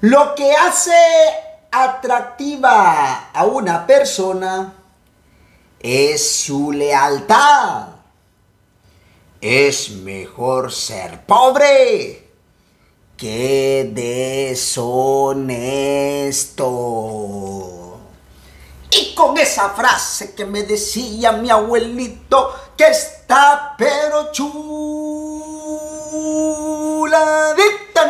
Lo que hace atractiva a una persona es su lealtad. Es mejor ser pobre que deshonesto. Y con esa frase que me decía mi abuelito, que está pero chuladita,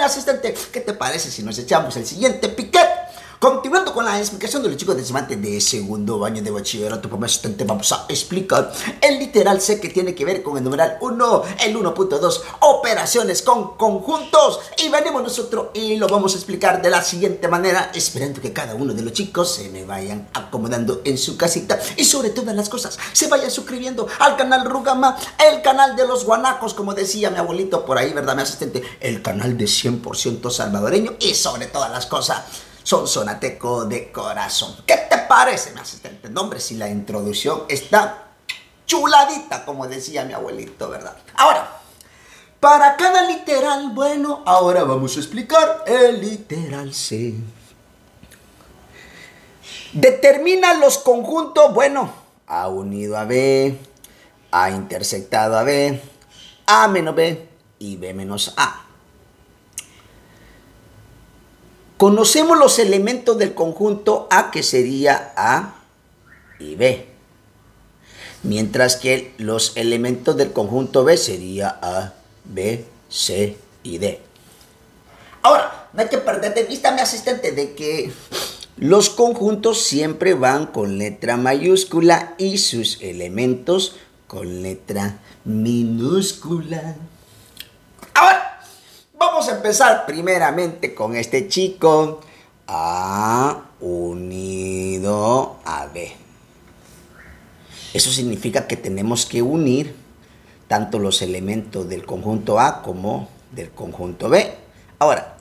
asistente. ¿Qué te parece si nos echamos el siguiente piquete? Continuando con la explicación de los chicos de semante de segundo año de bachillerato, como asistente vamos a explicar el literal C que tiene que ver con el numeral 1, el 1.2, operaciones con conjuntos. Y venimos nosotros y lo vamos a explicar de la siguiente manera, esperando que cada uno de los chicos se me vayan acomodando en su casita y sobre todas las cosas se vayan suscribiendo al canal Rugama, el canal de los guanacos, como decía mi abuelito por ahí, ¿verdad, mi asistente? El canal de 100% salvadoreño y sobre todas las cosas son sonateco de corazón. ¿Qué te parece, mi asistente? Nombre, si la introducción está chuladita, como decía mi abuelito, ¿verdad? Ahora, para cada literal, bueno, ahora vamos a explicar el literal C. Determina los conjuntos, bueno, A unido a B, A intersectado a B, A menos B y B menos A. Conocemos los elementos del conjunto A que sería A y B. Mientras que los elementos del conjunto B sería A, B, C y D. Ahora, no hay que perder de vista, mi asistente, de que los conjuntos siempre van con letra mayúscula y sus elementos con letra minúscula. Ahora, A empezar primeramente con este chico. A unido a B. Eso significa que tenemos que unir tanto los elementos del conjunto A como del conjunto B. Ahora,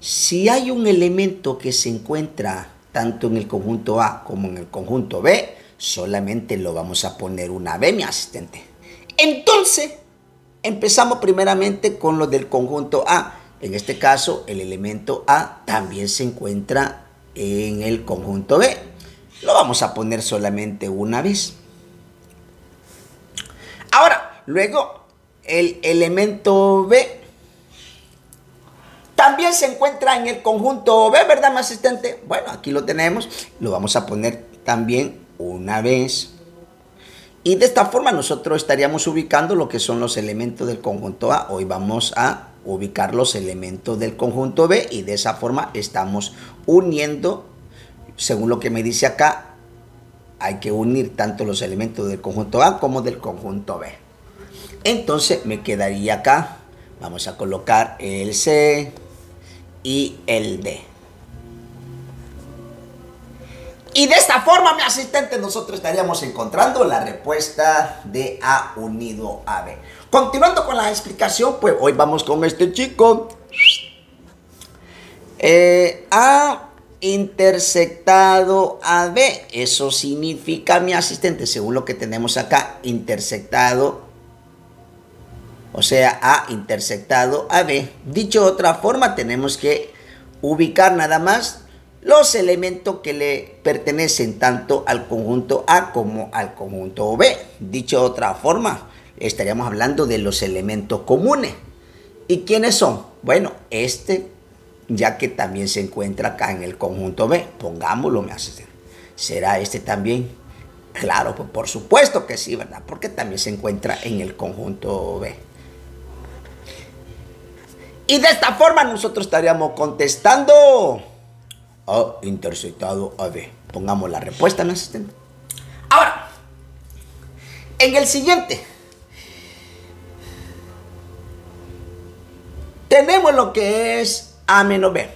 si hay un elemento que se encuentra tanto en el conjunto A como en el conjunto B, solamente lo vamos a poner una B, mi asistente. Entonces, Empezamos primeramente con lo del conjunto A. En este caso, el elemento A también se encuentra en el conjunto B. Lo vamos a poner solamente una vez. Ahora, luego, el elemento B también se encuentra en el conjunto B, ¿verdad, mi asistente? Bueno, aquí lo tenemos. Lo vamos a poner también una vez. Y de esta forma nosotros estaríamos ubicando lo que son los elementos del conjunto A. Hoy vamos a ubicar los elementos del conjunto B y de esa forma estamos uniendo, según lo que me dice acá, hay que unir tanto los elementos del conjunto A como del conjunto B. Entonces me quedaría acá, vamos a colocar el C y el D. Y de esta forma, mi asistente, nosotros estaríamos encontrando la respuesta de A unido a B. Continuando con la explicación, pues hoy vamos con este chico. Eh, a intersectado a B. Eso significa, mi asistente, según lo que tenemos acá, intersectado. O sea, A intersectado a B. Dicho de otra forma, tenemos que ubicar nada más los elementos que le pertenecen tanto al conjunto A como al conjunto B. Dicho de otra forma, estaríamos hablando de los elementos comunes. ¿Y quiénes son? Bueno, este, ya que también se encuentra acá en el conjunto B, pongámoslo, me hace ¿Será este también? Claro, pues por supuesto que sí, ¿verdad? Porque también se encuentra en el conjunto B. Y de esta forma nosotros estaríamos contestando a intersectado a B. Pongamos la respuesta en asistente. Ahora, en el siguiente, tenemos lo que es A menos B.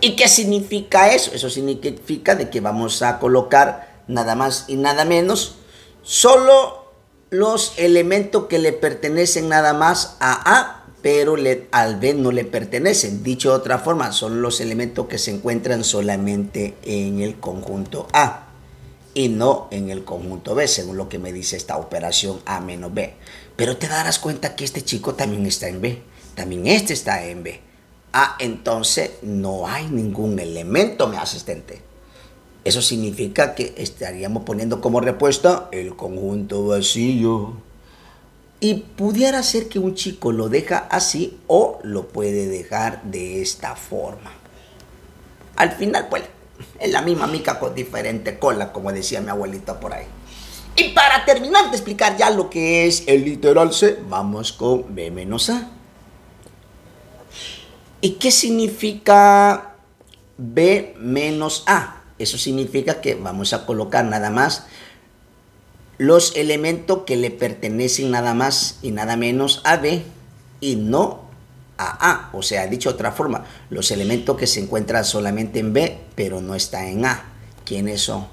¿Y qué significa eso? Eso significa de que vamos a colocar nada más y nada menos solo los elementos que le pertenecen nada más a A pero al B no le pertenecen. Dicho de otra forma, son los elementos que se encuentran solamente en el conjunto A y no en el conjunto B, según lo que me dice esta operación A menos B. Pero te darás cuenta que este chico también está en B. También este está en B. Ah, entonces no hay ningún elemento, asistente. Eso significa que estaríamos poniendo como respuesta el conjunto vacío. Y pudiera ser que un chico lo deja así o lo puede dejar de esta forma. Al final, pues, es la misma mica con diferente cola, como decía mi abuelita por ahí. Y para terminar de explicar ya lo que es el literal C, vamos con B menos A. ¿Y qué significa B menos A? Eso significa que vamos a colocar nada más los elementos que le pertenecen nada más y nada menos a B y no a A. O sea, dicho de otra forma, los elementos que se encuentran solamente en B, pero no están en A. ¿Quiénes son?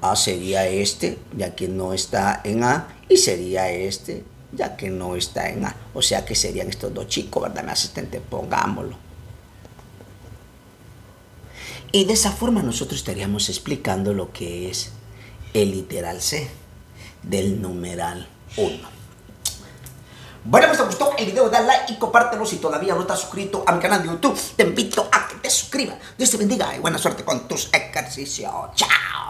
A sería este, ya que no está en A, y sería este, ya que no está en A. O sea que serían estos dos chicos, ¿verdad, mi asistente? Pongámoslo. Y de esa forma nosotros estaríamos explicando lo que es el literal C del numeral 1. Bueno, pues te gustó el video, dale like y compártelo si todavía no estás suscrito a mi canal de YouTube. Te invito a que te suscribas. Dios te bendiga y buena suerte con tus ejercicios. Chao.